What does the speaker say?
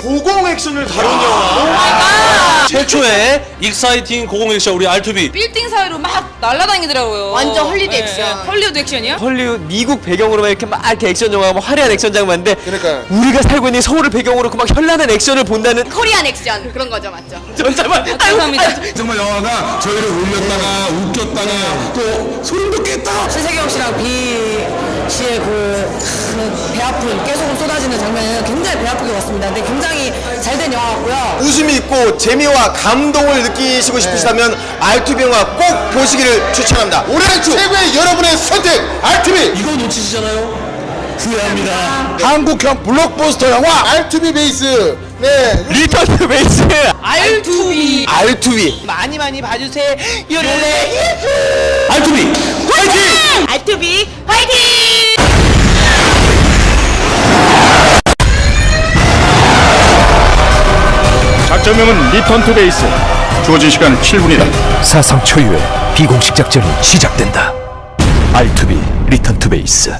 고공 액션을 다룬 영화. 최초의 exciting 고공 액션 우리 R2B. 빌딩 사이로 막 날아다니더라고요. 완전 헐리우드 예, 액션. 예. 헐리우드 액션이요? 헐리우드 미국 배경으로만 이렇게 막 이렇게 액션 영화가 막 화려한 액션 장면인데 그러니까요. 우리가 살고 있는 서울을 배경으로 그 막 현란한 액션을 본다는 Korean 액션 그런 거죠, 맞죠? 잠깐만 죄송합니다. 정말 영화가 저희를 울렸다가 웃겼다가 또 소름도 깼다. 신세경 씨랑 비 아픈 계속 쏟아지는 장면은 굉장히 배 아프게 봤습니다. 근데 굉장히 잘 된 영화 같고요. 웃음이 있고 재미와 감동을 느끼시고 싶으시다면 R2B 영화 꼭 보시기를 추천합니다. 올해 최고의 여러분의 선택 R2B 이거 놓치시잖아요. 후회합니다. 한국형 블록버스터 영화 R2B 베이스. 네. Return to Base R2B. R2B 많이 많이 봐주세요 요래 작전명은 Return to Base. 주어진 시간은 7분이다. 사상 초유의 비공식 작전이 시작된다. R2B Return to Base